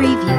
preview.